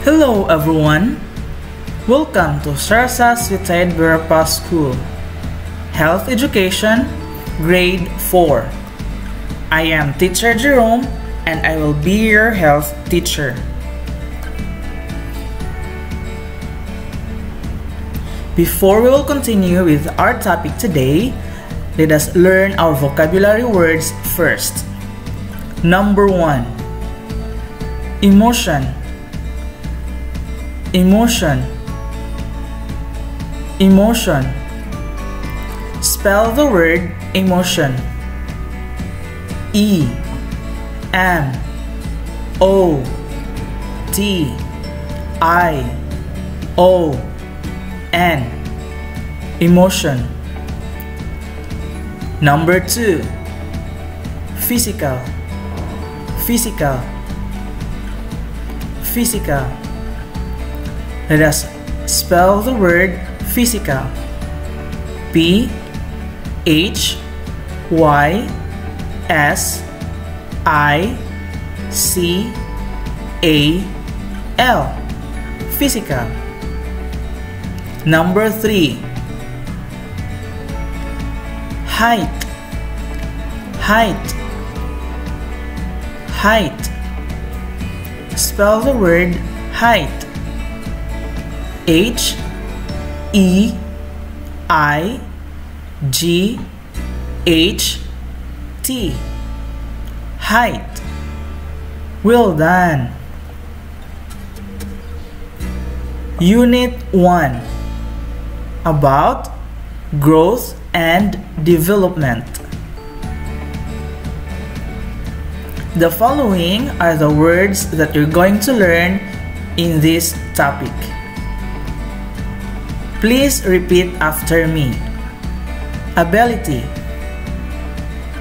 Hello everyone. Welcome to Sarasas Witaed Burapha School. Health Education, Grade 4. I am Teacher Jerome and I will be your health teacher. Before we will continue with our topic today, let us learn our vocabulary words first. Number 1 Emotion Emotion. Emotion. Spell the word emotion. E. M. O. T. I. O. N. Emotion. Number 2 Physical. Physical. Physical Let us spell the word physical. P H Y S I C A L. Physical. Number 3 Height. Height. Height. Spell the word height H E I G H T. Height. Well done. Unit 1 About Growth and Development. The following are the words that you're going to learn in this topic. Please repeat after me. Ability.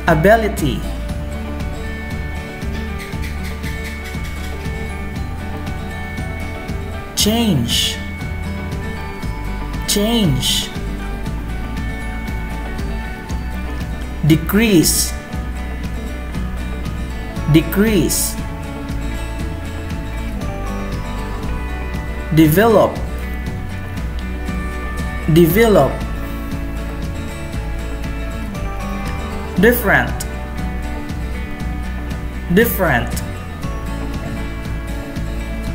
Ability. Change. Change. Decrease. Decrease. Develop Develop Different Different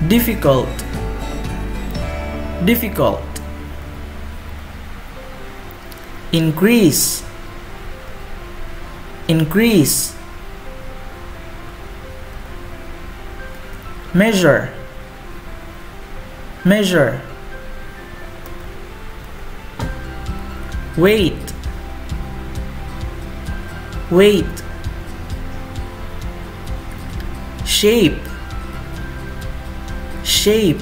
Difficult Difficult Increase Increase Measure Measure Weight Weight Shape. Shape.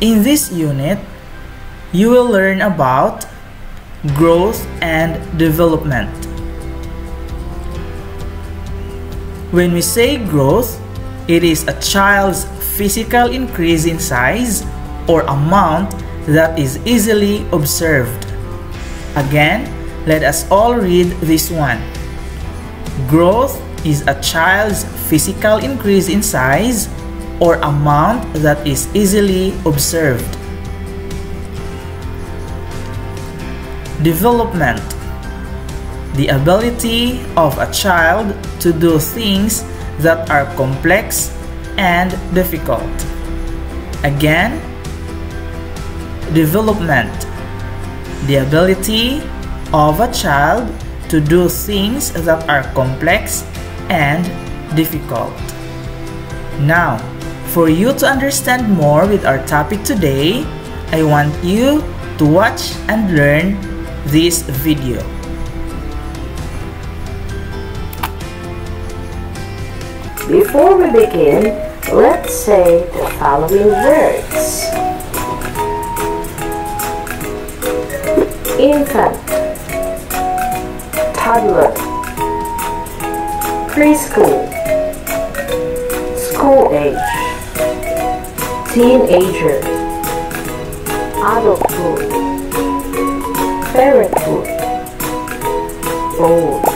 In this unit, you will learn about growth and development. When we say growth, it is a child's physical increase in size or amount that is easily observed. Again, let us all read this one. Growth is a child's physical increase in size or amount that is easily observed. Development The ability of a child to do things that are complex and difficult. Again, development The ability of a child to do things that are complex and difficult. Now, for you to understand more with our topic today, I want you to watch and learn this video. Before we begin, let's say the following words. Infant Toddler Preschool School age Teenager Adulthood Parenthood Old.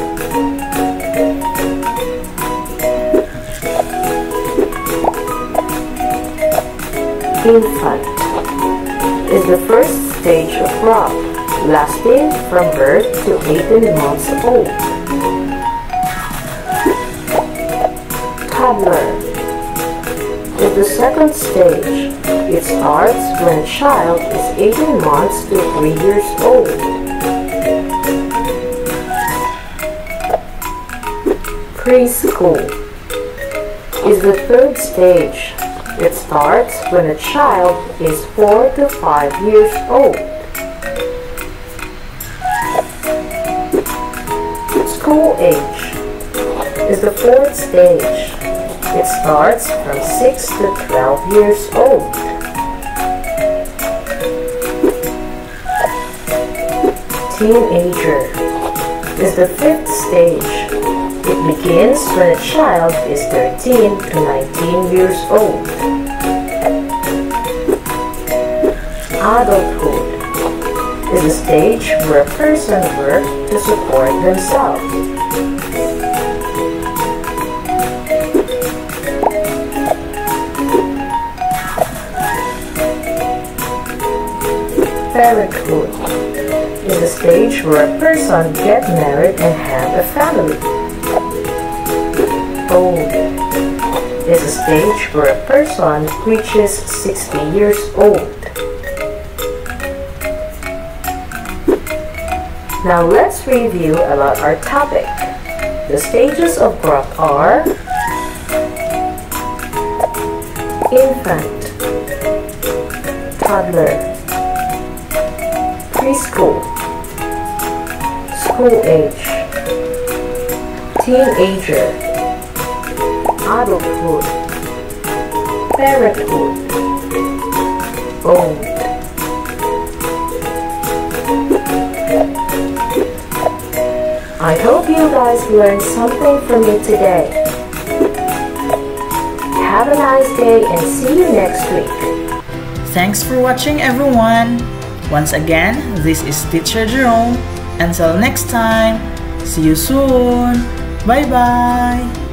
Infant is the first stage of growth, lasting from birth to 18 months old. Toddler is the second stage. It starts when a child is 18 months to 3 years old. Preschool is the third stage. It starts when a child is 4 to 5 years old. School age is the fourth stage. It starts from 6 to 12 years old. Teenager is the fifth stage. It begins when a child is 13 to 19 years old. Adulthood is a stage where a person works to support themselves. Parenthood is a stage where a person gets married and have a family. Old is a stage where a person reaches 60 years old. Now let's review about our topic. The stages of growth are infant, toddler, preschool, school age, teenager, adulthood, parenthood, old. I hope you guys learned something from me today. Have a nice day and see you next week. Thanks for watching everyone. Once again, this is Teacher Jerome. Until next time, see you soon. Bye bye.